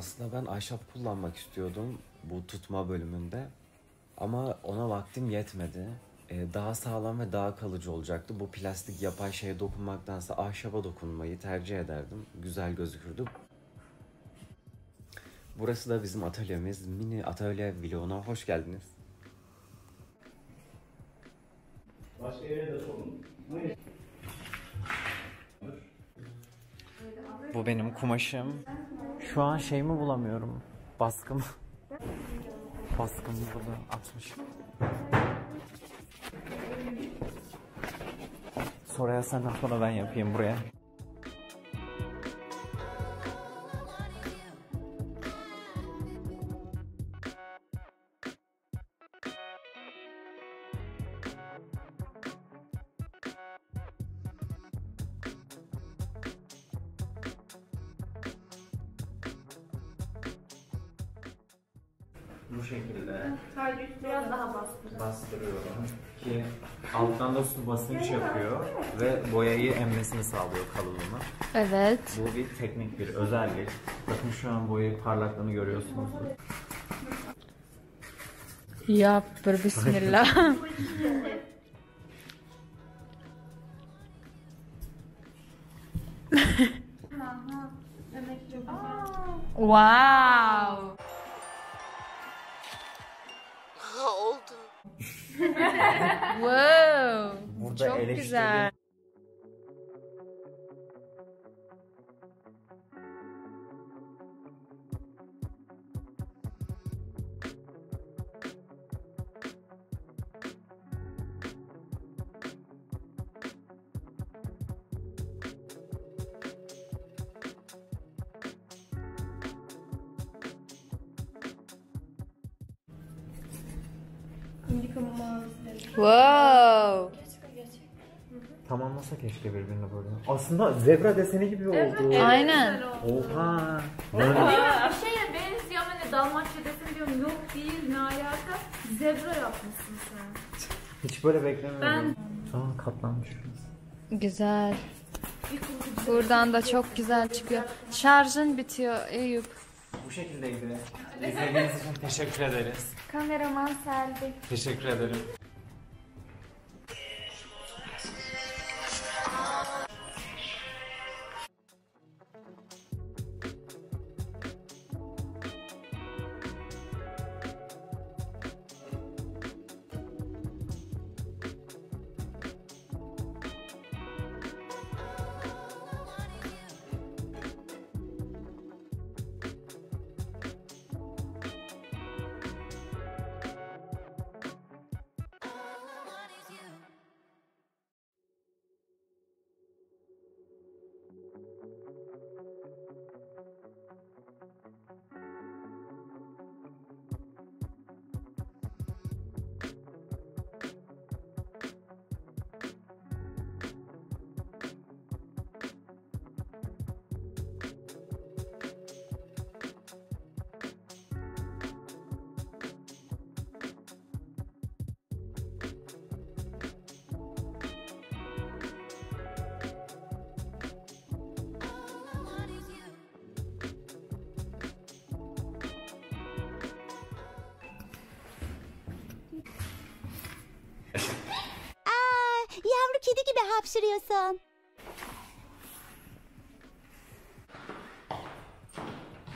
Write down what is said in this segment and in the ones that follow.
Aslında ben ahşap kullanmak istiyordum bu tutma bölümünde. Ama ona vaktim yetmedi. Ee, daha sağlam ve daha kalıcı olacaktı. Bu plastik yapay şeye dokunmaktansa ahşaba dokunmayı tercih ederdim. Güzel gözükürdü. Burası da bizim atölyemiz. Mini atölye vloguna hoş geldiniz. Başka yere de sorun. Bu benim kumaşım. Şu an şey mi bulamıyorum? Baskım. Baskımı burada atmış. Soraya senden sonra ben yapayım buraya. Bu şekilde Biraz daha bastır. bastırıyorum ki alttan da su basınç yapıyor ve boyayı emmesini sağlıyor kalıbını. Evet. Bu bir teknik bir özellik. Bakın şu an boyayı parlaklığını görüyorsunuz. Yap bir bismillah. wow. Oldu. Wow. Burada Çok güzel. Wow. Tamamlasa keşke birbirini böyle. Aslında zebra deseni gibi oldu. Aynen. Oha. Bir şeye benziyor ama ne Dalmatça desin diyorum. Yok değil ne alaka? Zebra yapmışsın sen. Hiç böyle beklemiyordum. Ben- Aa katlanmış. Güzel. Buradan da çok güzel çıkıyor. Şarjın bitiyor Eyüp. Bu şekildeydi. İzlediğiniz için teşekkür ederiz. Kameraman Selvi. Teşekkür ederim. Yavru kedi gibi hapşırıyorsun.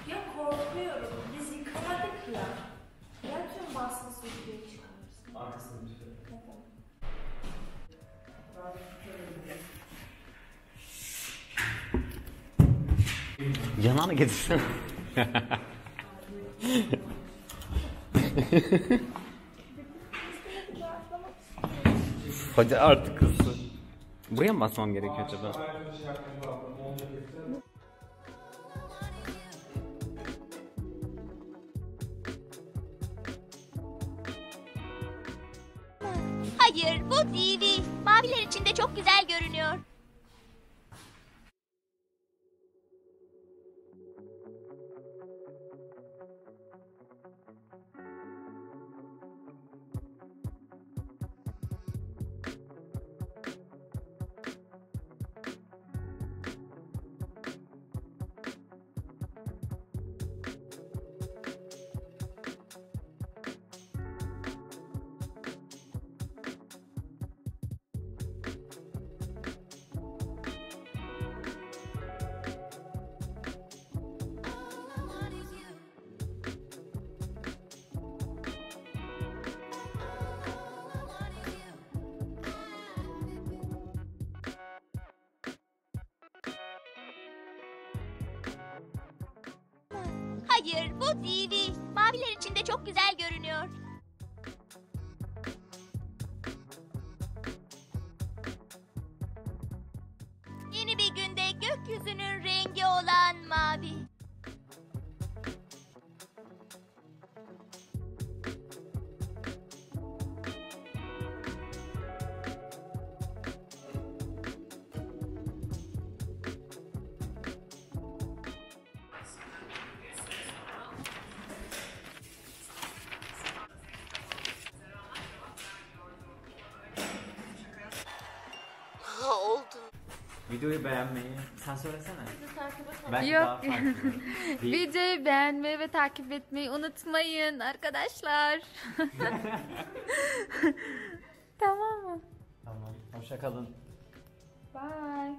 Ya korkuyorum. Biz yıkamadık ya. Ya tüm baskı Arkasını tut. Yanağını getirsene. Hadi artık kızsın. Buraya mı basmam gerekiyor acaba? Hayır bu değil. Maviler içinde çok güzel görünüyor. Hayır bu değil. Maviler içinde çok güzel görünüyor. Yeni bir günde gökyüzünün rengi olan mavi. Videoyu beğenmeyi sen söylesene. Takip et. Belki Yok. daha farklı. Bir- Videoyu beğenmeyi ve takip etmeyi unutmayın arkadaşlar. tamam mı? Tamam. Hoşça kalın. Bye.